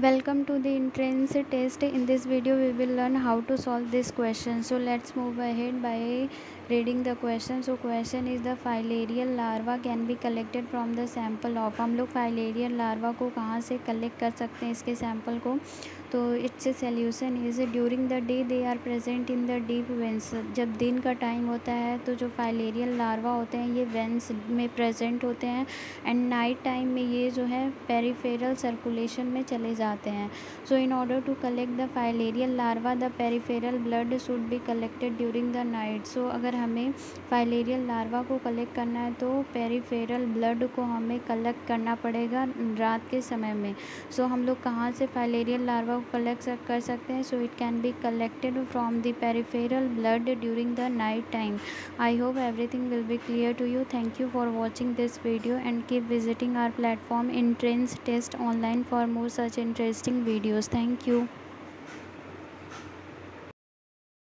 welcome to the entrance test. In this video we will learn how to solve this question. So let's move ahead by reading the question. So, question is, the filarial larva can be collected from the sample of हम लोग filarial larva को कहाँ से collect कर सकते हैं इसके sample को? तो it's solution is during the day they are present in the deep veins जब दिन का टाइम होता है तो जो फाइलेरियल लार्वा होते हैं, ये वेंस में प्रेजेंट होते हैं एंड नाइट टाइम में ये जो है पेरीफेरल सर्कुलेशन में चले जाते हैं। So in order to collect the filarial larvae the peripheral blood should be collected during the night so अगर हमें फाइलेरियल लार्वा को कलेक्ट करना है तो पेरीफेरल ब्लड को हमें कलेक्ट करना पड़ेगा रात के समय में। सो so, हम लोग कहाँ से फाइलेरियल लार्वा को कलेक्ट कर सकते हैं? So it can be collected from the peripheral blood during the night time I hope everything will be clear to you thank you for watching this video and keep visiting our platform in trends test online for more such interesting videos thank you